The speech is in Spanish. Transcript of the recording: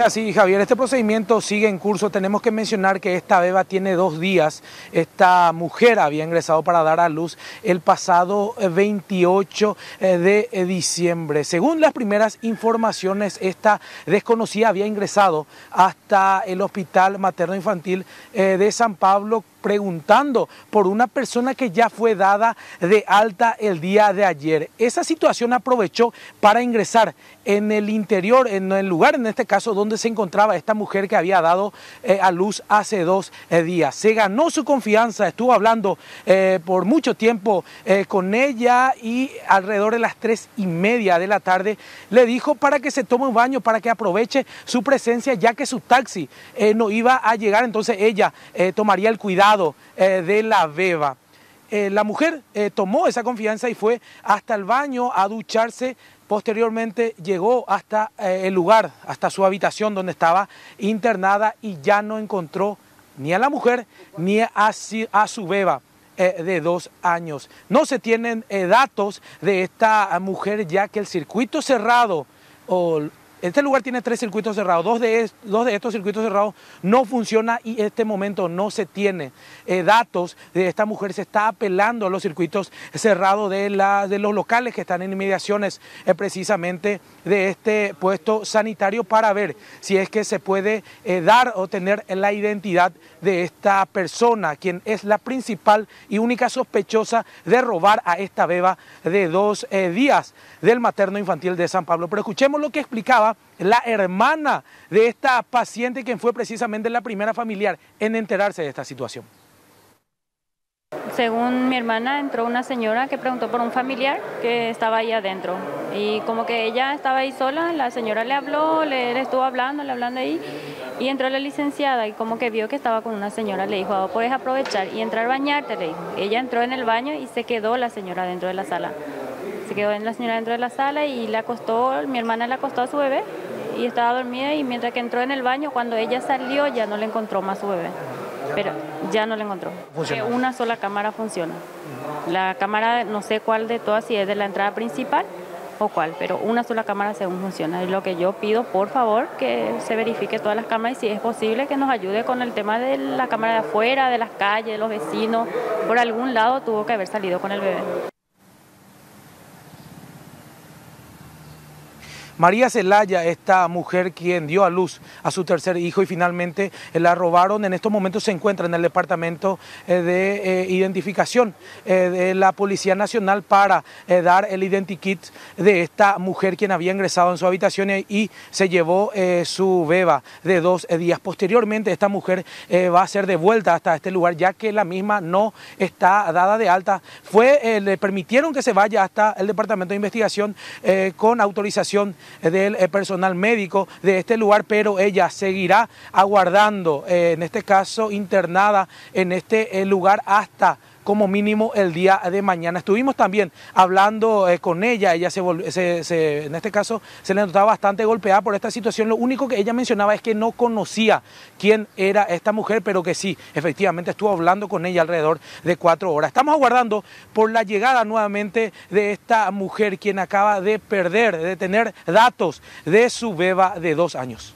Así, Javier, este procedimiento sigue en curso. Tenemos que mencionar que esta beba tiene dos días. Esta mujer había ingresado para dar a luz el pasado 28 eh, eh, de eh, diciembre. Según las primeras informaciones, esta desconocida había ingresado hasta el Hospital Materno Infantil de San Pablo preguntando por una persona que ya fue dada de alta el día de ayer. Esa situación aprovechó para ingresar en el interior, en el lugar en este caso donde se encontraba esta mujer que había dado eh, a luz hace dos eh, días. Se ganó su confianza, estuvo hablando eh, por mucho tiempo con ella y alrededor de las tres y media de la tarde le dijo para que se tome un baño, para que aproveche su presencia ya que su taxi no iba a llegar, entonces ella tomaría el cuidado de la beba. La mujer tomó esa confianza y fue hasta el baño a ducharse. Posteriormente llegó hasta el lugar, hasta su habitación donde estaba internada y ya no encontró ni a la mujer ni a, su beba de dos años. No se tienen datos de esta mujer ya que el circuito cerrado o este lugar tiene tres circuitos cerrados, dos de, estos circuitos cerrados no funciona y en este momento no se tiene eh, datos de esta mujer. Se está apelando a los circuitos cerrados de los locales que están en inmediaciones eh, precisamente de este puesto sanitario para ver si es que se puede eh, dar o tener la identidad de esta persona, quien es la principal y única sospechosa de robar a esta beba de dos días del materno infantil de San Pablo. Pero escuchemos lo que explicaba la hermana de esta paciente, quien fue precisamente la primera familiar en enterarse de esta situación. Según mi hermana, entró una señora que preguntó por un familiar que estaba ahí adentro. Y como que ella estaba ahí sola, la señora le habló, le, estuvo hablando, le hablando ahí. Y entró la licenciada y como que vio que estaba con una señora, le dijo, puedes aprovechar y entrar a bañarte, le dijo. Ella entró en el baño y se quedó la señora dentro de la sala. Se quedó en la señora dentro de la sala y le acostó, mi hermana le acostó a su bebé y estaba dormida y mientras que entró en el baño, cuando ella salió ya no le encontró más su bebé. Pero ya no le encontró. Que una sola cámara funciona. La cámara, no sé cuál de todas, si es de la entrada principal o cuál, pero una sola cámara según funciona. Y lo que yo pido, por favor, que se verifique todas las cámaras y si es posible que nos ayude con el tema de la cámara de afuera, de las calles, de los vecinos. Por algún lado tuvo que haber salido con el bebé. María Celaya, esta mujer quien dio a luz a su tercer hijo y finalmente eh, la robaron, en estos momentos se encuentra en el departamento eh, de eh, identificación de la Policía Nacional para dar el identikit de esta mujer quien había ingresado en su habitación y se llevó su beba de dos días. Posteriormente esta mujer va a ser devuelta hasta este lugar ya que la misma no está dada de alta. Fue, le permitieron que se vaya hasta el departamento de investigación con autorización del personal médico de este lugar, pero ella seguirá aguardando, eh, en este caso internada en este eh, lugar hasta como mínimo el día de mañana. Estuvimos también hablando con ella, ella se, en este caso se le notaba bastante golpeada por esta situación. Lo único que ella mencionaba es que no conocía quién era esta mujer, pero que sí, efectivamente estuvo hablando con ella alrededor de cuatro horas. Estamos aguardando por la llegada nuevamente de esta mujer, quien acaba de perder, de tener datos de su beba de dos años.